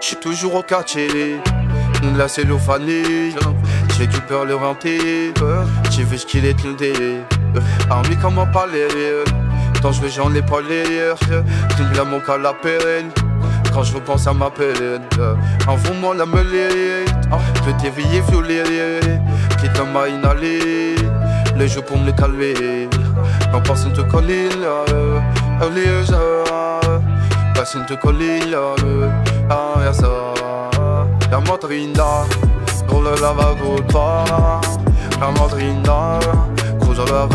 j'suis toujours au quartier. La du peur le renter. J'ai vu ce qu'il est tildé. Envie comment parler. Quand je j'en ai pas l'air. Tu mon cas la peine. Quand je repense à ma peine. Envoie-moi la mêlée. Je t'éveiller violé. Qui t'a m'a inhalé. Les jeux pour me calmer. En passant te là. Passant là. Ah, y'a ça. La roule la vagotra La madrina, cruise la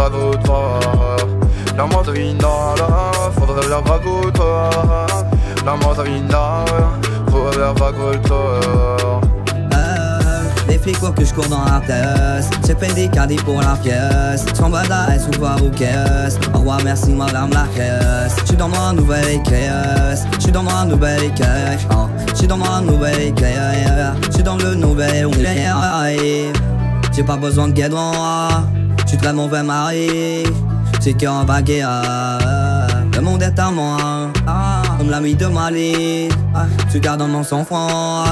La faudrait la vagotra La madrina, roule la vagotra les flics voient que je cours dans la tête J'ai fait des caddies pour la pièce. Badass ou voir aux caisses Au revoir merci madame la caisse J'suis dans ma nouvelle caisse J'suis dans ma nouvelle caisse oh. J'suis dans ma nouvelle caisse J'suis dans le nouvel J'ai pas besoin de guédon J'suis très mauvais mari. C'est qu'un baguette Le monde est à moi comme l'ami de Mali. Tu gardes dans mon sang-froid,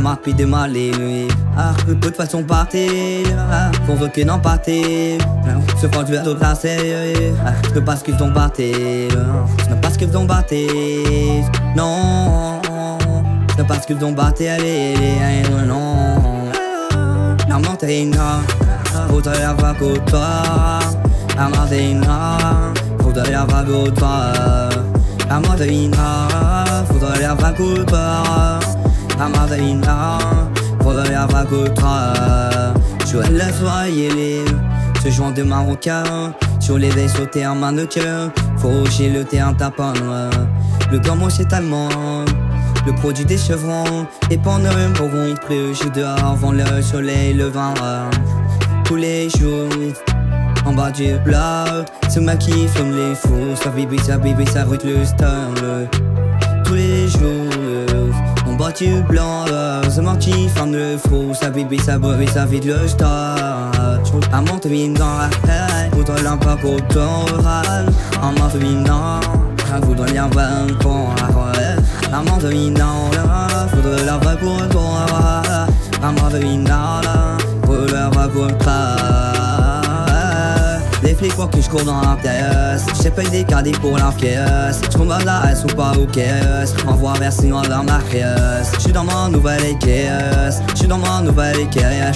m'a pris de Mali. De toute façon, partir, que n'en partir. Ce fois, tu vas te placer, je pas ce qu'ils ont battu. Je pas ce qu'ils ont battu. Non, je pas ce qu'ils ont battu. Non, la montagne, te la vague au toit. La montagne, te la vague au toit. La madrina, faudrait la vacuta La madrina, faudrait la vacuta Je laisse voyer ce joint de marocain. Sur les vaisseaux terre mannequin. Faut chez le terrain tapant Le gamin c'est tellement le produit des chevrons. Et pendant un pourront plus Je dehors avant le soleil le vent. Tous les jours en bas du bloc. Ce mec qui fume les fous, sa bibi, sa bibi, sa route le style. Tous les jours, en bas du bloc. Ce mec qui fume le fou, sa bibi, sa bibi, sa vide le style. À Montéville dans la tête, pour toi l'impact au toral. En Montéville dans, à vous un bon pour à Montéville dans, faudrait la vraie pour toi. À Montéville dans, pour la vraie pour. Les flics voient que je cours dans la pièce. J'ai payé des caddies pour la pièce. J'combats mal la S ou pas ou caisse. Envoie merci moi dans ma pièce J'suis dans ma nouvelle caisse J'suis dans ma nouvelle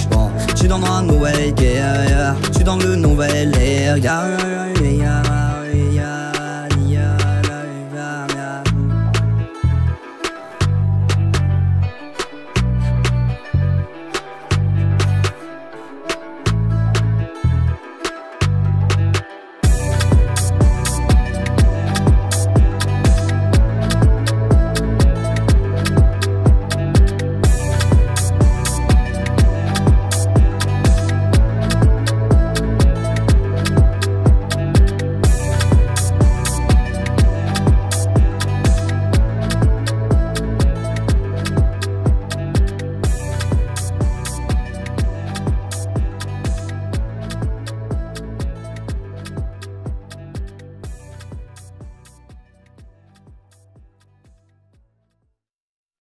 Bon, j'suis dans ma nouvelle caisse J'suis dans le nouvel air